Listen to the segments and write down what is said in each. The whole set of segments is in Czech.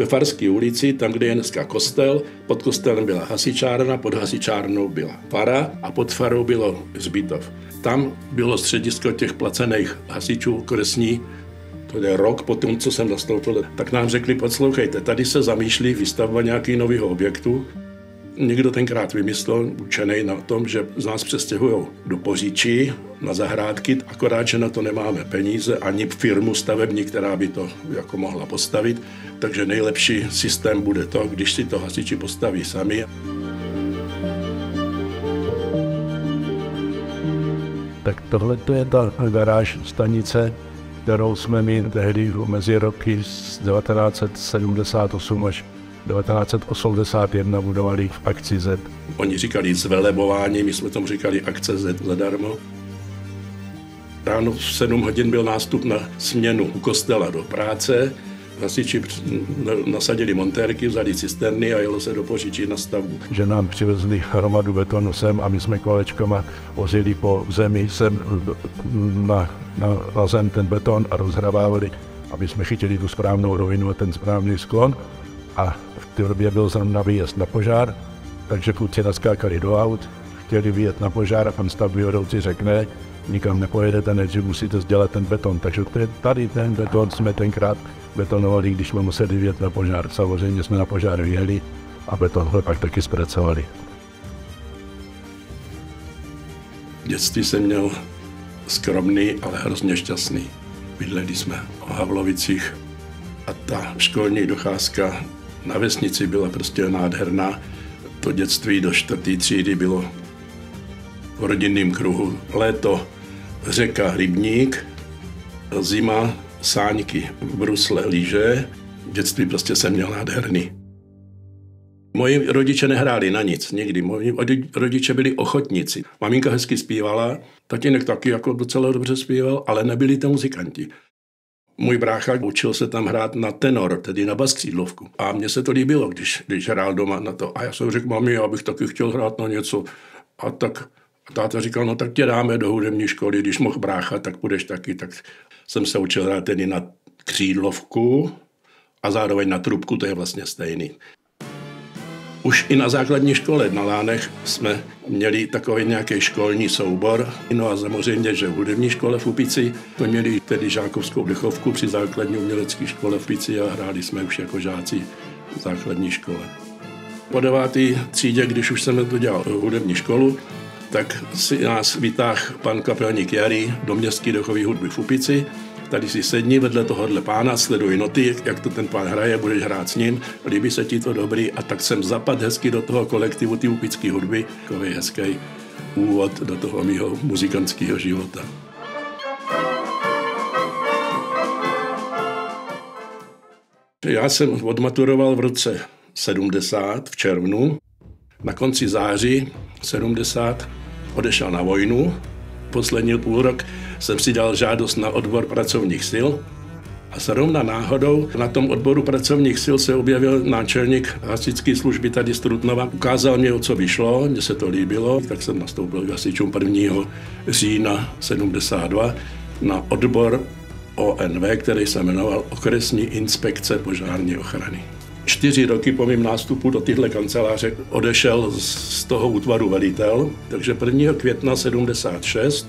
ve Farské ulici, tam, kde je dneska kostel. Pod kostelem byla hasičárna, pod hasičárnou byla fara a pod farou bylo zbytov. Tam bylo středisko těch placených hasičů okresní, to je rok po tom, co jsem nastoupil, tak nám řekli, poslouchejte, tady se zamýšlí výstavba nějakého nového objektu, Někdo tenkrát vymyslel, učený na tom, že z nás přestěhují do Poříčí na zahrádky, akorát, že na to nemáme peníze, ani firmu stavební, která by to jako mohla postavit. Takže nejlepší systém bude to, když si to hasiči postaví sami. Tak tohle to je ta garáž stanice, kterou jsme mi tehdy mezi roky 1978 až 1981 budovali v akci Z. Oni říkali zvelebování, my jsme tomu říkali akce Z zadarmo. Ráno v 7 hodin byl nástup na směnu u kostela do práce. Hasiči nasadili montérky, vzali cisterny a jelo se do Poříčí na stavbu. Že nám přivezli hromadu betonu sem a my jsme kolečkama vozili po zemi sem na, na, na zem ten beton a rozhrávávali, aby jsme chytili tu správnou rovinu a ten správný sklon. A té době byl zrovna výjezd na požár, takže kluci naskákali do aut, chtěli vyjet na požár a pan stavbyhodoucí řekne, nikam nepojedete, než musíte dělat ten beton. Takže tady ten beton jsme tenkrát betonovali, když jsme museli vyjet na požár. Samozřejmě jsme na požár vyjeli a beton pak taky zpracovali. Dětství jsem měl skromný, ale hrozně šťastný. Bydleli jsme o Havlovicích a ta školní docházka na vesnici byla prostě nádherná. To dětství do čtvrté třídy bylo v rodinném kruhu. Léto řeka Rybník, zima sáňky v brusle líže. Dětství prostě jsem měl nádherný. Moji rodiče nehráli na nic nikdy. Moji rodiče byli ochotníci. Maminka hezky zpívala, tatínek taky jako docela dobře zpíval, ale nebyli to muzikanti. Můj brácha učil se tam hrát na tenor, tedy na baskřídlovku. A mně se to líbilo, když, když hrál doma na to. A já jsem řekl, mami, já bych taky chtěl hrát na něco. A tak a táta říkal, no tak tě dáme do hudební školy, když mohl brácha, tak půjdeš taky. Tak jsem se učil hrát tedy na křídlovku a zároveň na trubku, to je vlastně stejný. Už i na základní škole na Lánech jsme měli takový nějaký školní soubor. No a samozřejmě, že v hudební škole v Upici jsme měli tedy žákovskou dechovku při základní umělecké škole v Upici a hráli jsme už jako žáci v základní škole. Po devátý třídě, když už jsem to dělal hudební školu, tak si nás vytáhl pan kapelník Jary do městské dechový hudby v Upici tady si sedni vedle tohohle pána, sleduj noty, jak to ten pán hraje, budeš hrát s ním, líbí se ti to dobrý a tak jsem zapad hezky do toho kolektivu ty upické hudby, takový hezký úvod do toho mého muzikantského života. Já jsem odmaturoval v roce 70 v červnu. Na konci září 70 odešel na vojnu. Poslední půl rok jsem si dal žádost na odbor pracovních sil a zrovna náhodou na tom odboru pracovních sil se objevil náčelník hasičské služby tady z Trutnova. Ukázal mě, o co vyšlo, mně se to líbilo, tak jsem nastoupil k hasičům 1. října 72 na odbor ONV, který se jmenoval Okresní inspekce požární ochrany. Čtyři roky po mém nástupu do tyhle kanceláře odešel z toho útvaru velitel, takže 1. května 76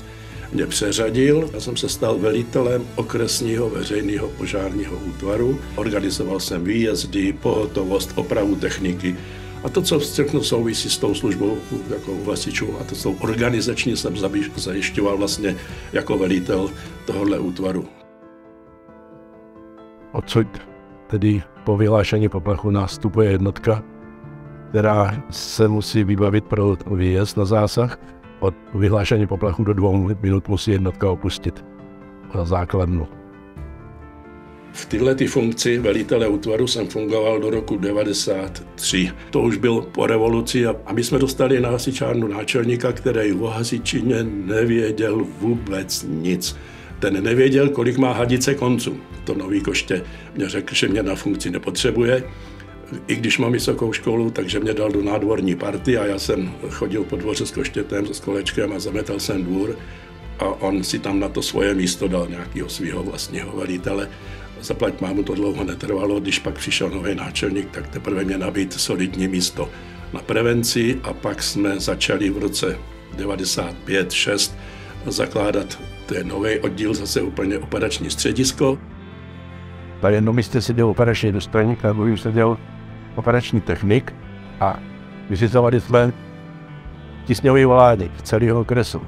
mě přeřadil. Já jsem se stal velitelem okresního veřejného požárního útvaru. Organizoval jsem výjezdy, pohotovost, opravu techniky. A to, co všechno souvisí s tou službou jako vlastičů a to jsou organizačně jsem zajišťoval vlastně jako velitel tohohle útvaru. Odsud tedy po vyhlášení poplachu nástupuje jednotka, která se musí vybavit pro výjezd na zásah od vyhlášení poplachu do dvou minut musí jednotka opustit základnu. V tyhle ty funkci velitele útvaru jsem fungoval do roku 93. To už byl po revoluci a my jsme dostali na hasičárnu náčelníka, který o hasičině nevěděl vůbec nic. Ten nevěděl, kolik má hadice konců. To nový koště mě řekl, že mě na funkci nepotřebuje, i když mám vysokou školu, takže mě dal do nádvorní party a já jsem chodil po dvoře s koštětem, s kolečkem a zametal jsem dvůr a on si tam na to svoje místo dal nějakého svého vlastního velitele. Zaplať mámu to dlouho netrvalo, když pak přišel nový náčelník, tak teprve mě nabít solidní místo na prevenci a pak jsme začali v roce 95-6 zakládat ten nový oddíl, zase úplně operační středisko. Na jednom místě seděl operační důstojník, na druhém seděl operační technik a vyřizovali jsme tisňový vlády celého okresu.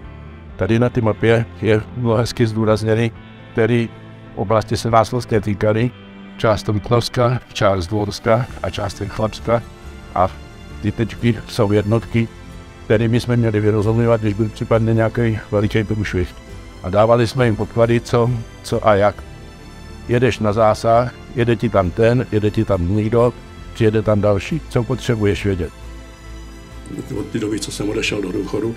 Tady na té mapě je bylo hezky zdůrazněný, který oblasti se nás vlastně týkaly. Část Trutnovska, část Dvorska a část Chlapska. A ty tečky jsou jednotky, kterými jsme měli vyrozumovat, když byl případně nějaký veliký průšvih. A dávali jsme jim podklady, co, co a jak. Jedeš na zásah, jede ti tam ten, jede ti tam někdo, přijede tam další, co potřebuješ vědět. Od té doby, co jsem odešel do důchodu,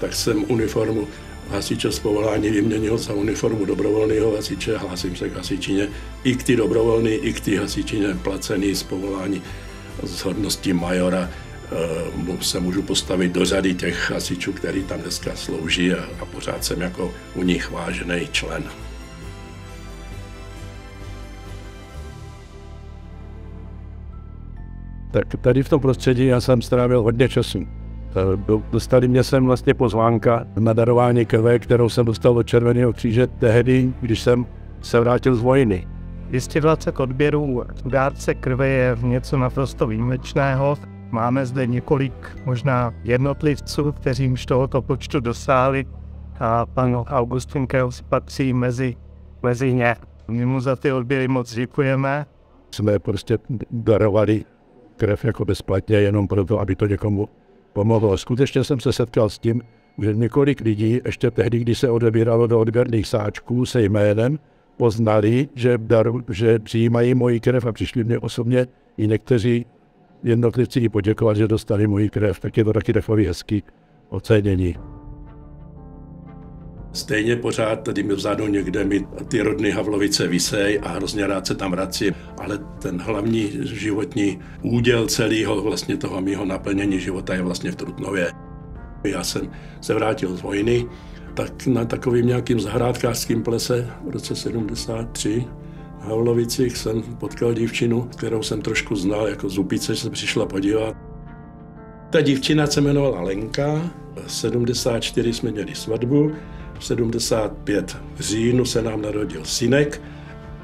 tak jsem uniformu hasiče z povolání vyměnil za uniformu dobrovolného hasiče, hlásím se k hasičině, i k ty dobrovolný, i k ty hasičině placený z povolání z hodností majora se můžu postavit do řady těch hasičů, který tam dneska slouží a, a pořád jsem jako u nich vážený člen. Tak tady v tom prostředí já jsem strávil hodně času. Eh, dostali mě sem vlastně pozvánka na darování krve, kterou jsem dostal od Červeného kříže tehdy, když jsem se vrátil z vojny. 220 odběrů dárce krve je něco naprosto výjimečného. Máme zde několik možná jednotlivců, kteří už tohoto počtu dosáhli a pan Augustin Kraus patří mezi, mezi ně. My mu za ty odběry moc děkujeme. Jsme prostě darovali krev jako bezplatně jenom proto, aby to někomu pomohlo. Skutečně jsem se setkal s tím, že několik lidí, ještě tehdy, když se odebíralo do odběrných sáčků se jménem, poznali, že, daru, že přijímají moji krev a přišli mě osobně i někteří jednotlivci i poděkovat, že dostali moji krev, tak je to taky takový hezký ocenění. Stejně pořád tady mi vzadu někde mi ty rodny Havlovice vysej a hrozně rád se tam vrací, ale ten hlavní životní úděl celého vlastně toho mého naplnění života je vlastně v Trutnově. Já jsem se vrátil z vojny, tak na takovým nějakým zahrádkářským plese v roce 73 v Havlovicích jsem potkal dívčinu, kterou jsem trošku znal jako zupice, že se přišla podívat. Ta dívčina se jmenovala Lenka, v 74 jsme měli svatbu, v 75 v říjnu se nám narodil synek,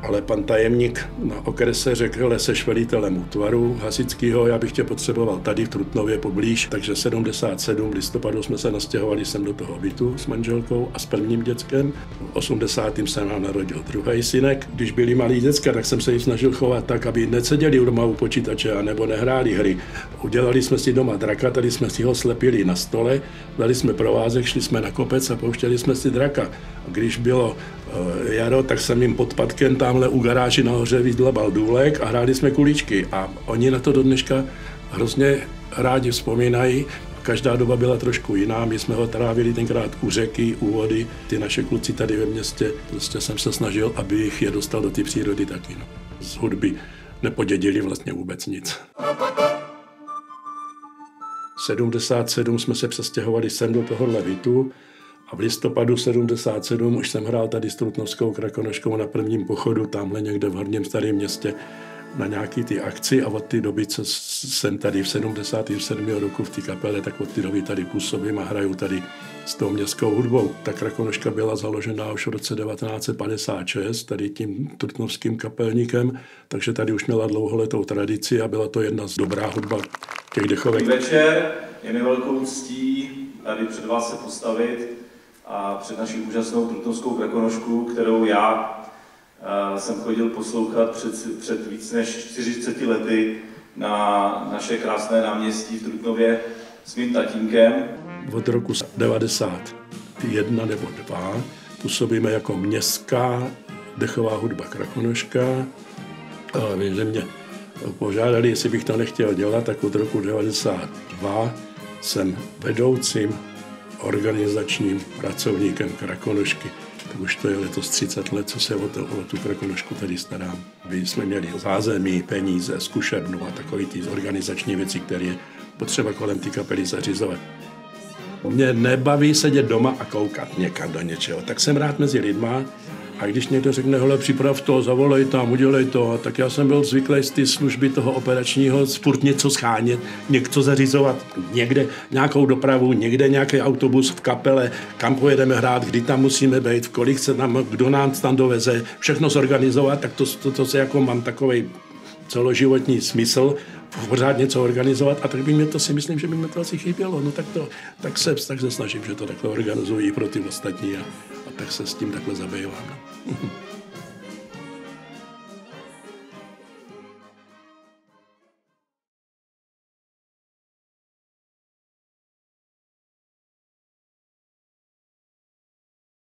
ale pan tajemník na okrese řekl, že seš velitelem útvaru hasického, já bych tě potřeboval tady v Trutnově poblíž, takže 77 listopadu jsme se nastěhovali sem do toho bytu s manželkou a s prvním dětskem. V 80. se nám narodil druhý synek. Když byli malí děcka, tak jsem se jim snažil chovat tak, aby neseděli doma u počítače a nebo nehráli hry. Udělali jsme si doma draka, tady jsme si ho slepili na stole, dali jsme provázek, šli jsme na kopec a pouštěli jsme si draka. Když bylo jaro, tak jsem jim pod patkem tamhle u garáži nahoře vydlebal důlek a hráli jsme kuličky. A oni na to do dneška hrozně rádi vzpomínají. Každá doba byla trošku jiná, my jsme ho trávili tenkrát u řeky, u vody. Ty naše kluci tady ve městě, prostě jsem se snažil, abych je dostal do té přírody taky. No. Z hudby nepodědili vlastně vůbec nic. 77 jsme se přestěhovali sem do tohohle Vitu v listopadu 77 už jsem hrál tady s Trutnovskou krakonoškou na prvním pochodu, tamhle někde v Horním starém městě na nějaký ty akci a od té doby, co jsem tady v 77. roku v té kapele, tak od té doby tady působím a hraju tady s tou městskou hudbou. Ta krakonoška byla založena už v roce 1956 tady tím trutnovským kapelníkem, takže tady už měla dlouholetou tradici a byla to jedna z dobrá hudba těch dechovek. Večer je mi velkou ctí tady před vás se postavit a před naší úžasnou trutnovskou krakonošku, kterou já uh, jsem chodil poslouchat před, před víc než 40 lety na naše krásné náměstí v Trutnově s mým tatínkem. Od roku 91 nebo 2 působíme jako městská dechová hudba Krakonoška. Vím, že mě požádali, jestli bych to nechtěl dělat, tak od roku 92 jsem vedoucím organizačním pracovníkem Krakonošky. To už to je letos 30 let, co se o, to, o tu Krakonošku tady starám. My jsme měli zázemí, peníze, zkušebnu a takové ty organizační věci, které je potřeba kolem ty kapely zařizovat. Mě nebaví sedět doma a koukat někam do něčeho, tak jsem rád mezi lidma a když někdo řekne, hele, připrav to, zavolej tam, udělej to, tak já jsem byl zvyklý z ty služby toho operačního furt něco schánět, něco zařizovat, někde nějakou dopravu, někde nějaký autobus v kapele, kam pojedeme hrát, kdy tam musíme být, v kolik se nám, kdo nám tam doveze, všechno zorganizovat, tak to, to, to se jako mám takový celoživotní smysl, pořád něco organizovat a tak by mě to si myslím, že by mi to asi chybělo. No tak, to, tak, se, tak se snažím, že to takhle organizují pro ty ostatní a tak se s tím takhle zabývám.